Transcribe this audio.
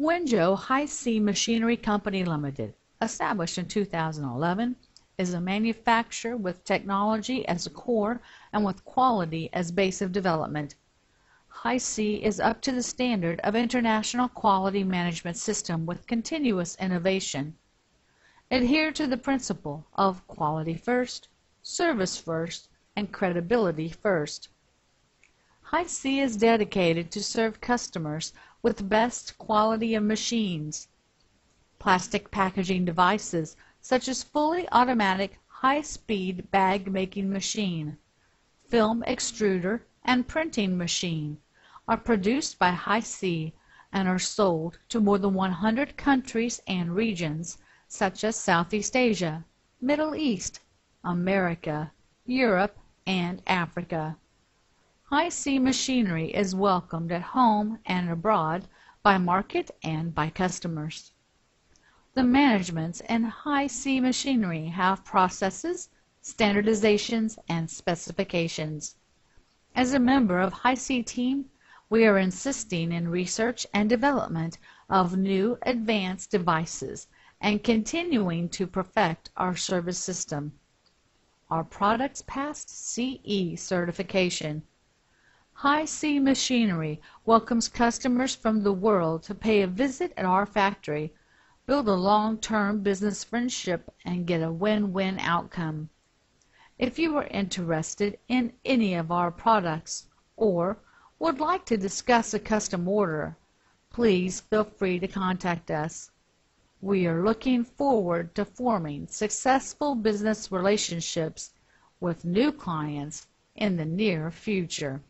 Wenzhou High Sea Machinery Company Limited, established in 2011, is a manufacturer with technology as a core and with quality as base of development. High Sea is up to the standard of international quality management system with continuous innovation. Adhere to the principle of quality first, service first, and credibility first. High Sea is dedicated to serve customers with best quality of machines. Plastic packaging devices such as fully automatic high-speed bag making machine, film extruder, and printing machine are produced by High Sea and are sold to more than 100 countries and regions such as Southeast Asia, Middle East, America, Europe, and Africa. High Sea machinery is welcomed at home and abroad by market and by customers. The managements in High Sea machinery have processes, standardizations, and specifications. As a member of High Sea team, we are insisting in research and development of new advanced devices and continuing to perfect our service system. Our products passed CE certification. High Sea Machinery welcomes customers from the world to pay a visit at our factory, build a long-term business friendship, and get a win-win outcome. If you are interested in any of our products or would like to discuss a custom order, please feel free to contact us. We are looking forward to forming successful business relationships with new clients in the near future.